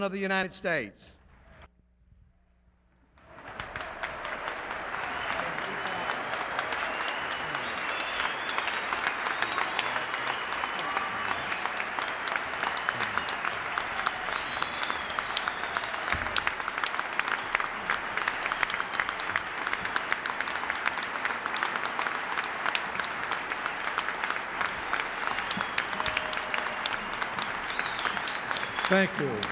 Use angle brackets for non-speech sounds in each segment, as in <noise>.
of the United States. Thank you.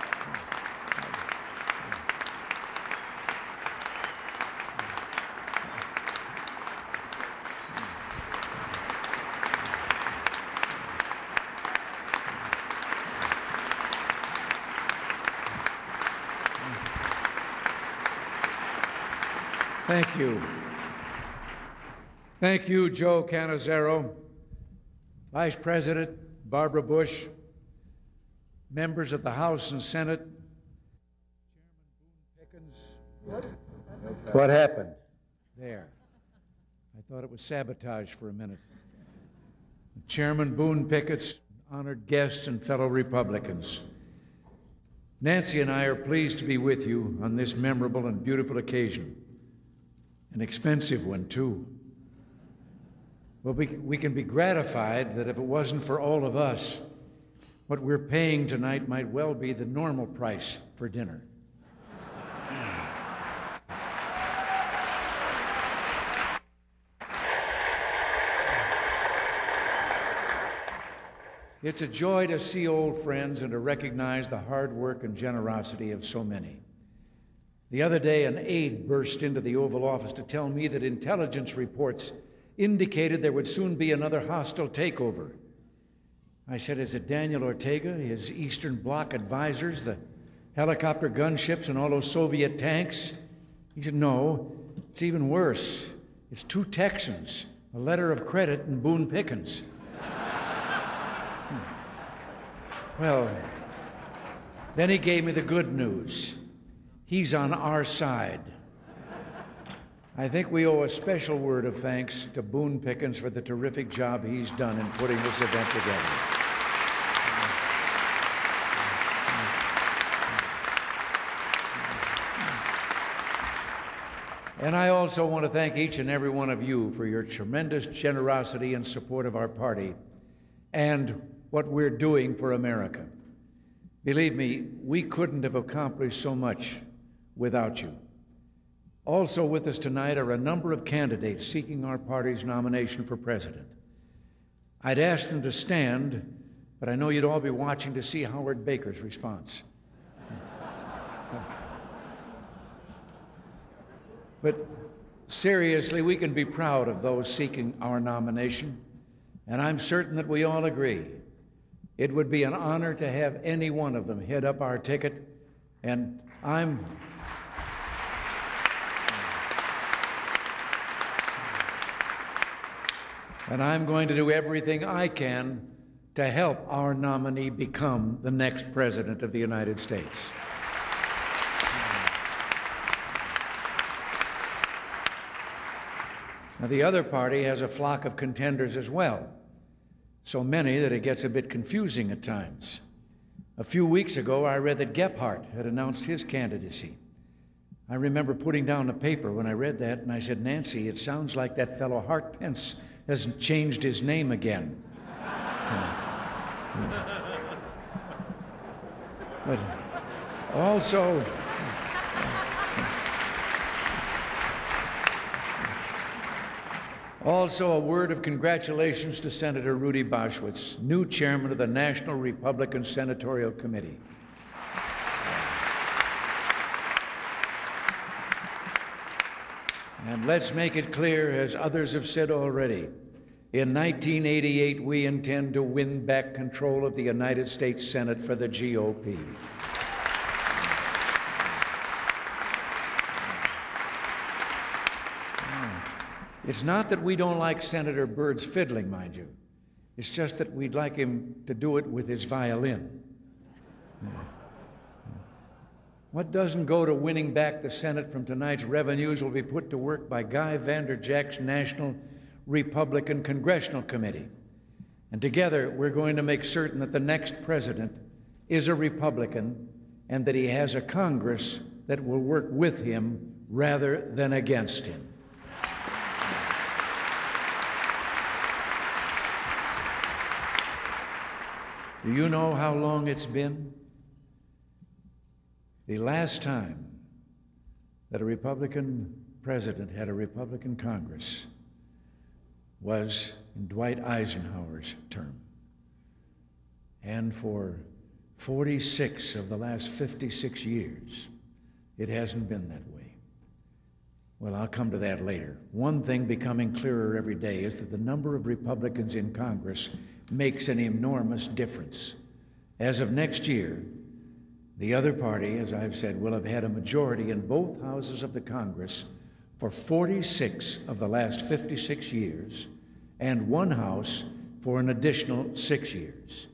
Thank you. Thank you, Joe Canzeri, Vice President Barbara Bush, members of the House and Senate, Chairman Boone Pickens. What happened? There. I thought it was sabotage for a minute. Chairman Boone Pickens, honored guests, and fellow Republicans. Nancy and I are pleased to be with you on this memorable and beautiful occasion. An expensive one, too. But we, we can be gratified that if it wasn't for all of us, what we're paying tonight might well be the normal price for dinner. It's a joy to see old friends and to recognize the hard work and generosity of so many. The other day, an aide burst into the Oval Office to tell me that intelligence reports indicated there would soon be another hostile takeover. I said, Is it Daniel Ortega, his Eastern Bloc advisors, the helicopter gunships, and all those Soviet tanks? He said, No, it's even worse. It's two Texans, a letter of credit, and Boone Pickens. <laughs> Well, then he gave me the good news. He's on our side. I think we owe a special word of thanks to Boone Pickens for the terrific job he's done in putting this event together. And I also want to thank each and every one of you for your tremendous generosity and support of our party and what we're doing for America. Believe me, we couldn't have accomplished so much without you. Also with us tonight are a number of candidates seeking our party's nomination for president. I'd ask them to stand, but I know you'd all be watching to see Howard Baker's response. but seriously, we can be proud of those seeking our nomination, and I'm certain that we all agree it would be an honor to have any one of them head up our ticket, and I'm. And I'm going to do everything I can to help our nominee become the next President of the United States. Now, the other party has a flock of contenders as well so many that it gets a bit confusing at times. A few weeks ago, I read that Gephardt had announced his candidacy. I remember putting down the paper when I read that, and I said, Nancy, it sounds like that fellow Hartpence has changed his name again. but also, Also, a word of congratulations to Senator Rudy Boschwitz, new chairman of the National Republican Senatorial Committee. And let's make it clear, as others have said already, In 1988, we intend to win back control of the United States Senate for the GOP. It's not that we don't like Senator Byrd's fiddling, mind you. It's just that we'd like him to do it with his violin. Yeah. What doesn't go to winning back the Senate from tonight's revenues will be put to work by Guy Vander Jagt's National Republican Congressional Committee. And together, we're going to make certain that the next president is a Republican and that he has a Congress that will work with him rather than against him. Do you know how long it's been? The last time that a Republican president had a Republican Congress was in Dwight Eisenhower's term. And for 46 of the last 56 years, it hasn't been that way. Well, I'll come to that later. One thing becoming clearer every day is that the number of Republicans in Congress makes an enormous difference. As of next year, the other party, as I've said, will have had a majority in both houses of the Congress for 46 of the last 56 years, and one house for an additional six years.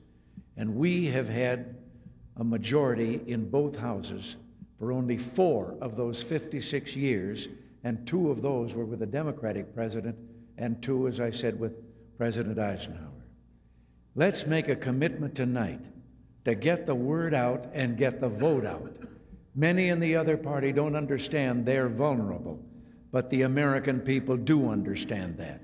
And we have had a majority in both houses for only four of those 56 years, and two of those were with a Democratic president, and two, as I said, with President Eisenhower. Let's make a commitment tonight to get the word out and get the vote out. Many in the other party don't understand they're vulnerable, but the American people do understand that.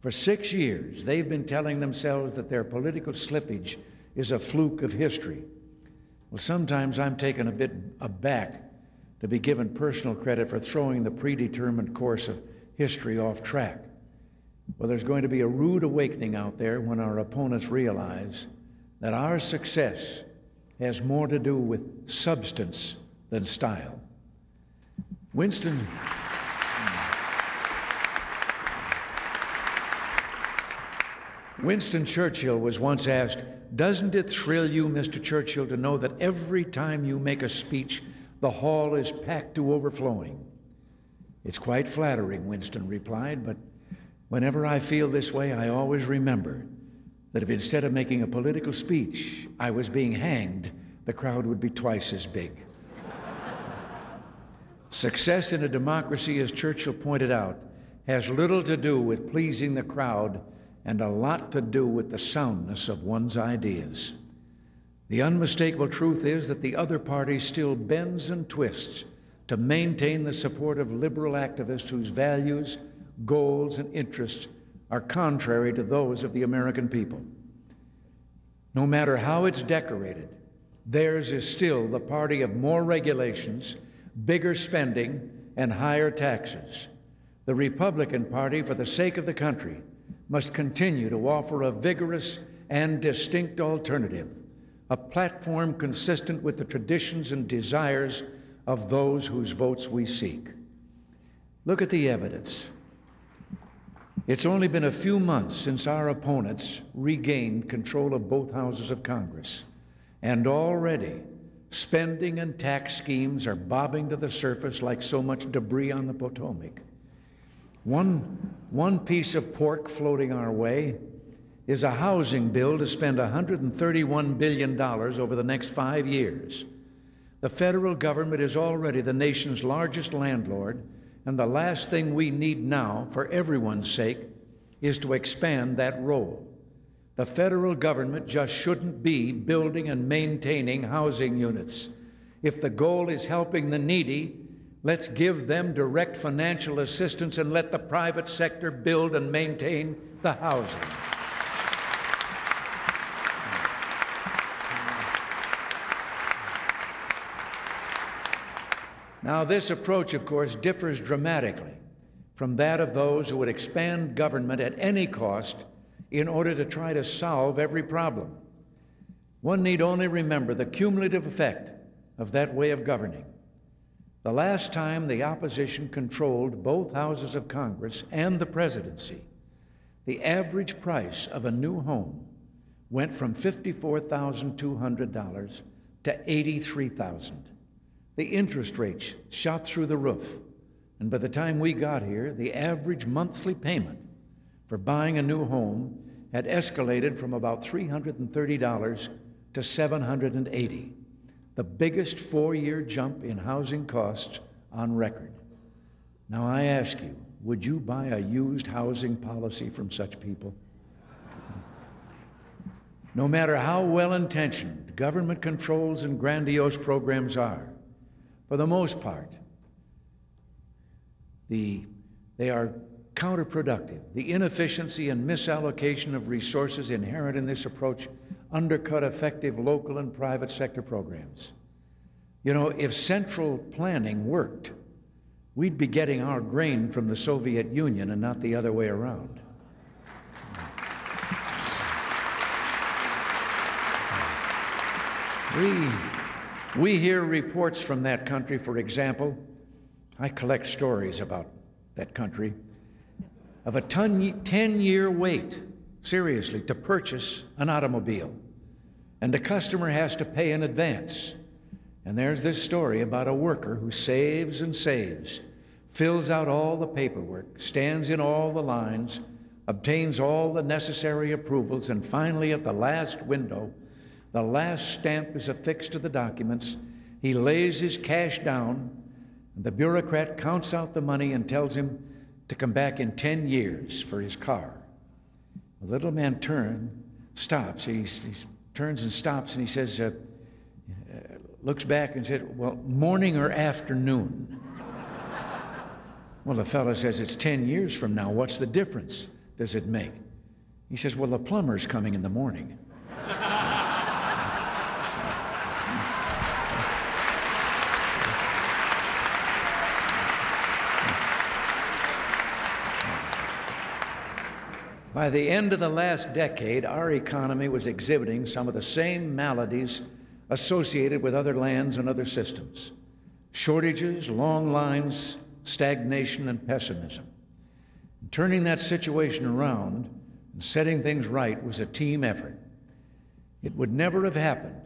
For six years, they've been telling themselves that their political slippage is a fluke of history. Well, sometimes I'm taken a bit aback to be given personal credit for throwing the predetermined course of history off track. Well, there's going to be a rude awakening out there when our opponents realize that our success has more to do with substance than style. Winston. Winston Churchill was once asked, Doesn't it thrill you, Mr. Churchill, to know that every time you make a speech, the hall is packed to overflowing? It's quite flattering, Winston replied, but Whenever I feel this way, I always remember that if instead of making a political speech, I was being hanged, the crowd would be twice as big. Success in a democracy, as Churchill pointed out, has little to do with pleasing the crowd and a lot to do with the soundness of one's ideas. The unmistakable truth is that the other party still bends and twists to maintain the support of liberal activists whose values goals, and interests are contrary to those of the American people. No matter how it's decorated, theirs is still the party of more regulations, bigger spending, and higher taxes. The Republican Party, for the sake of the country, must continue to offer a vigorous and distinct alternative, a platform consistent with the traditions and desires of those whose votes we seek. Look at the evidence. It's only been a few months since our opponents regained control of both houses of Congress, and already spending and tax schemes are bobbing to the surface like so much debris on the Potomac. One, one piece of pork floating our way is a housing bill to spend $131 billion over the next five years. The federal government is already the nation's largest landlord and the last thing we need now, for everyone's sake, is to expand that role. The federal government just shouldn't be building and maintaining housing units. If the goal is helping the needy, let's give them direct financial assistance and let the private sector build and maintain the housing. Now, this approach, of course, differs dramatically from that of those who would expand government at any cost in order to try to solve every problem. One need only remember the cumulative effect of that way of governing. The last time the opposition controlled both houses of Congress and the presidency, the average price of a new home went from $54,200 to $83,000. The interest rates shot through the roof. And by the time we got here, the average monthly payment for buying a new home had escalated from about $330 to $780, the biggest four year jump in housing costs on record. Now, I ask you, would you buy a used housing policy from such people? No matter how well intentioned government controls and grandiose programs are, for the most part, the, they are counterproductive. The inefficiency and misallocation of resources inherent in this approach undercut effective local and private sector programs. You know, if central planning worked, we'd be getting our grain from the Soviet Union and not the other way around. We, we hear reports from that country, for example. I collect stories about that country of a 10 year wait, seriously, to purchase an automobile. And the customer has to pay in advance. And there's this story about a worker who saves and saves, fills out all the paperwork, stands in all the lines, obtains all the necessary approvals, and finally, at the last window, the last stamp is affixed to the documents. He lays his cash down, and the bureaucrat counts out the money and tells him to come back in 10 years for his car. The little man turns, stops. He, turns and stops, and he says, uh, looks back and said, Well, morning or afternoon? <laughs> well, the fellow says, It's 10 years from now. What's the difference does it make? He says, Well, the plumber's coming in the morning. <laughs> By the end of the last decade, our economy was exhibiting some of the same maladies associated with other lands and other systems shortages, long lines, stagnation, and pessimism. Turning that situation around and setting things right was a team effort. It would never have happened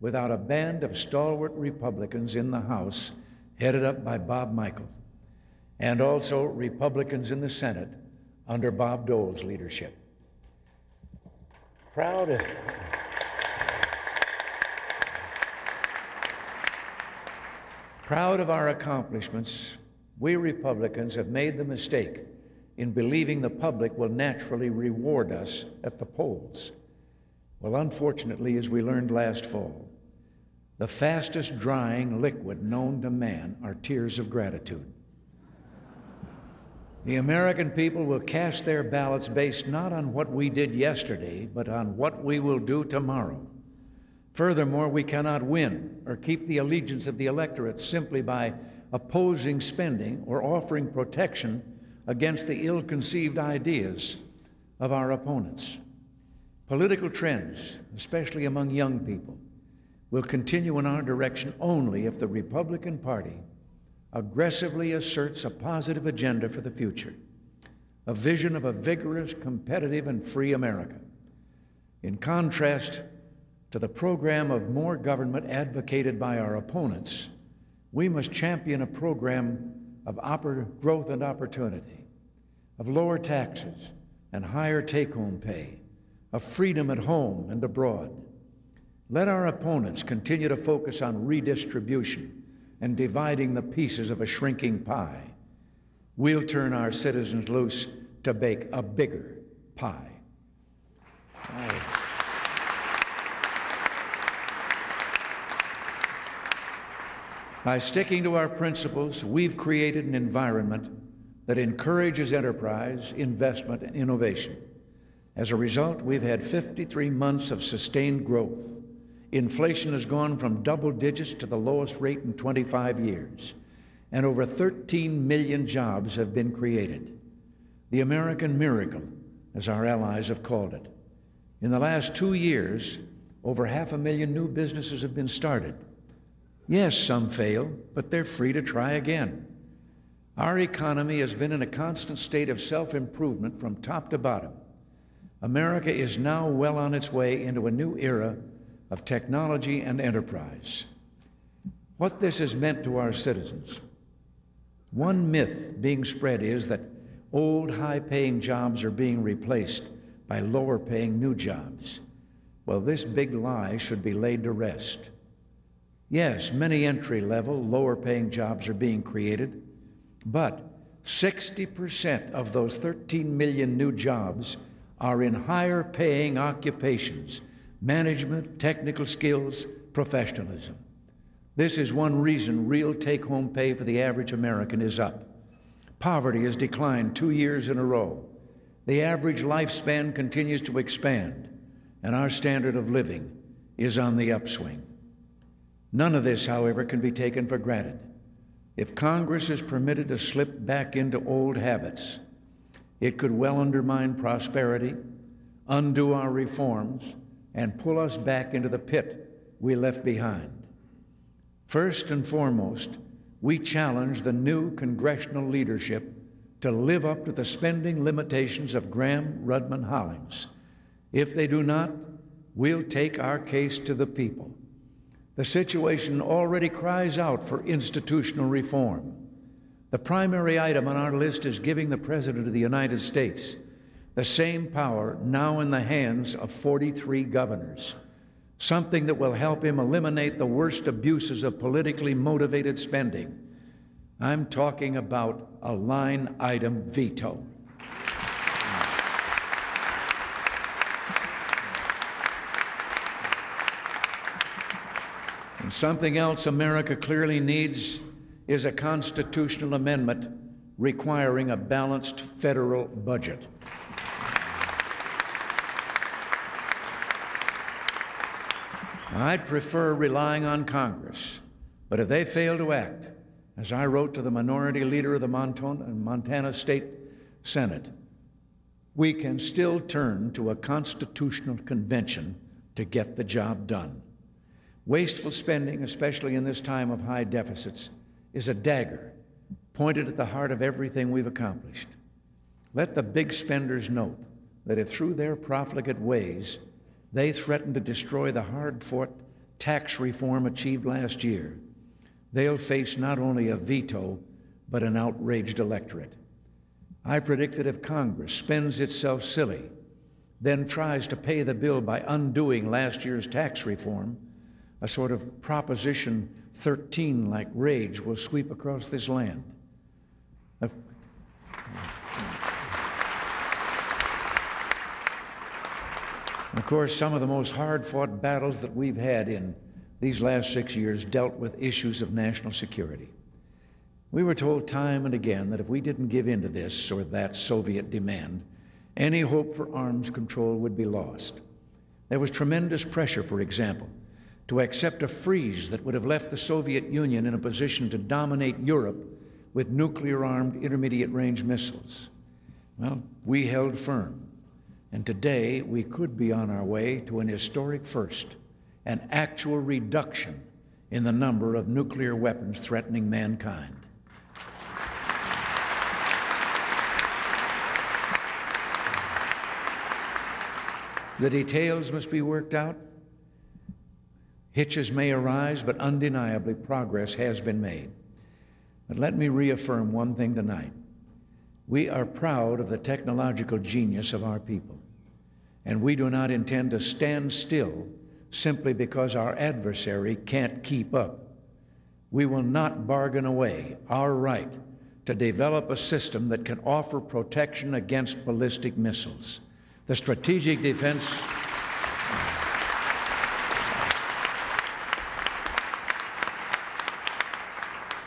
without a band of stalwart Republicans in the House, headed up by Bob Michel, and also Republicans in the Senate under Bob Dole's leadership. Proud of, proud of our accomplishments, we Republicans have made the mistake in believing the public will naturally reward us at the polls. Well, unfortunately, as we learned last fall, the fastest drying liquid known to man are tears of gratitude. The American people will cast their ballots based not on what we did yesterday, but on what we will do tomorrow. Furthermore, we cannot win or keep the allegiance of the electorate simply by opposing spending or offering protection against the ill conceived ideas of our opponents. Political trends, especially among young people, will continue in our direction only if the Republican Party aggressively asserts a positive agenda for the future, a vision of a vigorous, competitive, and free America. In contrast to the program of more government advocated by our opponents, we must champion a program of growth and opportunity, of lower taxes and higher take home pay, of freedom at home and abroad. Let our opponents continue to focus on redistribution and dividing the pieces of a shrinking pie. We'll turn our citizens loose to bake a bigger pie. By sticking to our principles, we've created an environment that encourages enterprise, investment, and innovation. As a result, we've had 53 months of sustained growth Inflation has gone from double digits to the lowest rate in 25 years, and over 13 million jobs have been created. The American miracle, as our allies have called it. In the last two years, over half a million new businesses have been started. Yes, some fail, but they're free to try again. Our economy has been in a constant state of self improvement from top to bottom America is now well on its way into a new era of technology and enterprise. What this has meant to our citizens. One myth being spread is that old high paying jobs are being replaced by lower paying new jobs. Well, this big lie should be laid to rest. Yes, many entry level, lower paying jobs are being created, but 60% of those 13 million new jobs are in higher paying occupations management, technical skills, professionalism. This is one reason real take home pay for the average American is up. Poverty has declined two years in a row. The average lifespan continues to expand, and our standard of living is on the upswing. None of this, however, can be taken for granted. If Congress is permitted to slip back into old habits, it could well undermine prosperity, undo our reforms, and pull us back into the pit we left behind. First and foremost, we challenge the new congressional leadership to live up to the spending limitations of Gramm Rudman Hollings. If they do not, we'll take our case to the people. The situation already cries out for institutional reform. The primary item on our list is giving the President of the United States the same power now in the hands of 43 governors, something that will help him eliminate the worst abuses of politically motivated spending. I'm talking about a line item veto. And something else America clearly needs is a constitutional amendment requiring a balanced federal budget. I'd prefer relying on Congress, but if they fail to act, as I wrote to the minority leader of the Montana State Senate, we can still turn to a constitutional convention to get the job done. Wasteful spending, especially in this time of high deficits, is a dagger pointed at the heart of everything we've accomplished. Let the big spenders note that if through their profligate ways they threaten to destroy the hard fought tax reform achieved last year, they'll face not only a veto, but an outraged electorate. I predict that if Congress spends itself silly, then tries to pay the bill by undoing last year's tax reform, a sort of Proposition 13 like rage will sweep across this land. Of, course, some of the most hard fought battles that we've had in these last six years dealt with issues of national security. We were told time and again that if we didn't give in to this or that Soviet demand, any hope for arms control would be lost. There was tremendous pressure, for example, to accept a freeze that would have left the Soviet Union in a position to dominate Europe with nuclear armed intermediate range missiles. Well, we held firm. And today we could be on our way to an historic first an actual reduction in the number of nuclear weapons threatening mankind. The details must be worked out, Hitches may arise, but undeniably progress has been made. But let me reaffirm one thing tonight. We are proud of the technological genius of our people, and we do not intend to stand still simply because our adversary can't keep up. We will not bargain away our right to develop a system that can offer protection against ballistic missiles. The Strategic Defense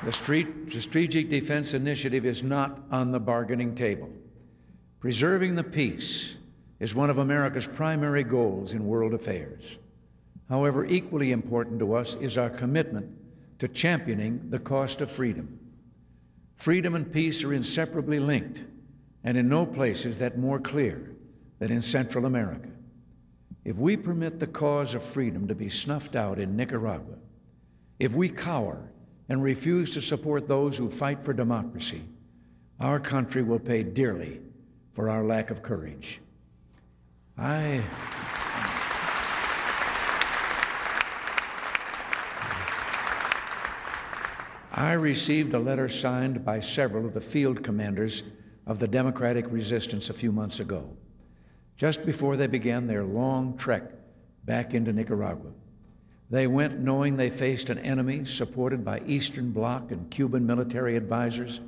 The Strategic Defense Initiative is not on the bargaining table. Preserving the peace is one of America's primary goals in world affairs. However, equally important to us is our commitment to championing the cost of freedom. Freedom and peace are inseparably linked, and in no place is that more clear than in Central America. If we permit the cause of freedom to be snuffed out in Nicaragua, if we cower and refuse to support those who fight for democracy, our country will pay dearly for our lack of courage. I. I received a letter signed by several of the field commanders of the Democratic resistance a few months ago, just before they began their long trek back into Nicaragua. They went knowing they faced an enemy supported by Eastern Bloc and Cuban military advisors,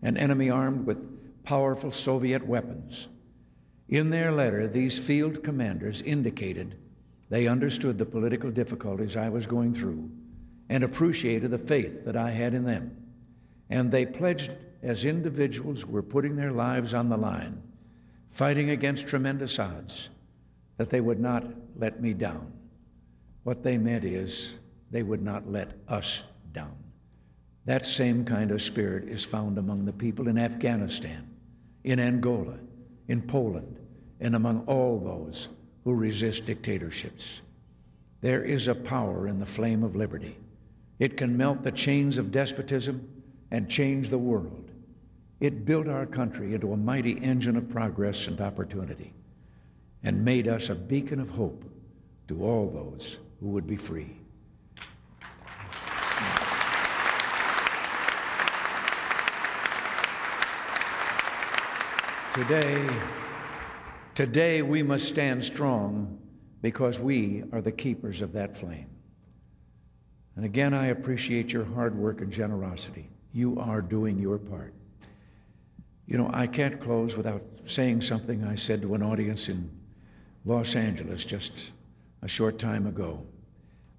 an enemy armed with powerful Soviet weapons. In their letter, these field commanders indicated they understood the political difficulties I was going through and appreciated the faith that I had in them. And they pledged, as individuals were putting their lives on the line, fighting against tremendous odds, that they would not let me down. What they meant is they would not let us down. That same kind of spirit is found among the people in Afghanistan, in Angola, in Poland, and among all those who resist dictatorships. There is a power in the flame of liberty. It can melt the chains of despotism and change the world. It built our country into a mighty engine of progress and opportunity and made us a beacon of hope to all those who would be free. Today, today we must stand strong because we are the keepers of that flame. And again, I appreciate your hard work and generosity. You are doing your part. You know, I can't close without saying something I said to an audience in Los Angeles just a short time ago.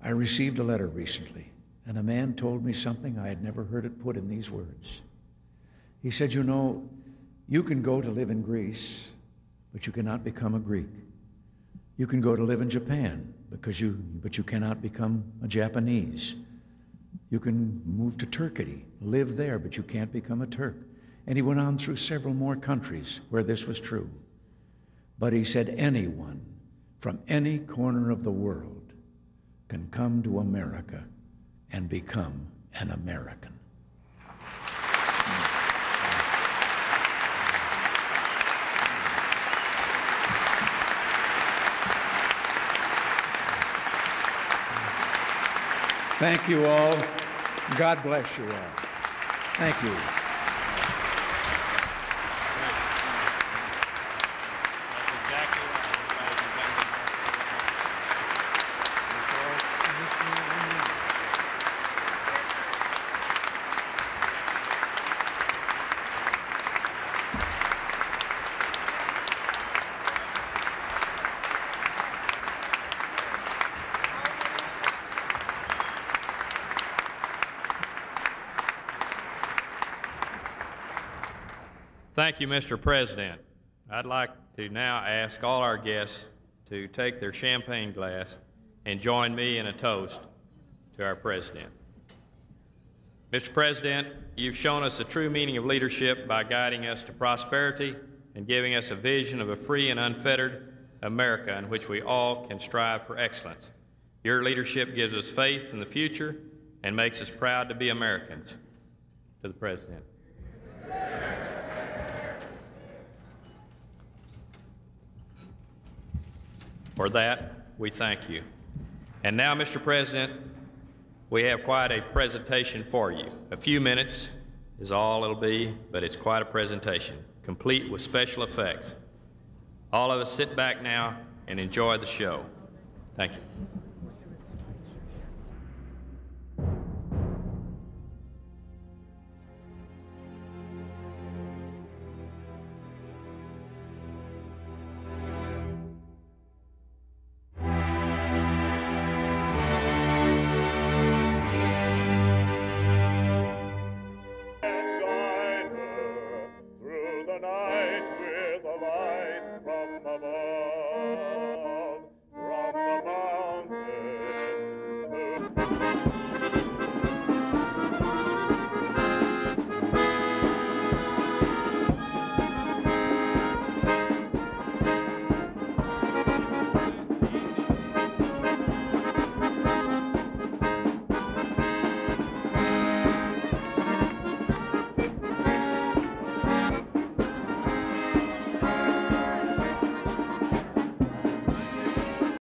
I received a letter recently, and a man told me something I had never heard it put in these words. He said, You know, you can go to live in Greece, but you cannot become a Greek. You can go to live in Japan, because you, but you cannot become a Japanese. You can move to Turkey, live there, but you can't become a Turk. And he went on through several more countries where this was true. But he said, anyone from any corner of the world can come to America and become an American. Thank you all. God bless you all. Thank you. Thank you, Mr. President. I'd like to now ask all our guests to take their champagne glass and join me in a toast to our President. Mr. President, you've shown us the true meaning of leadership by guiding us to prosperity and giving us a vision of a free and unfettered America in which we all can strive for excellence. Your leadership gives us faith in the future and makes us proud to be Americans. To the President. For that, we thank you. And now, Mr. President, we have quite a presentation for you. A few minutes is all it'll be, but it's quite a presentation, complete with special effects. All of us sit back now and enjoy the show. Thank you.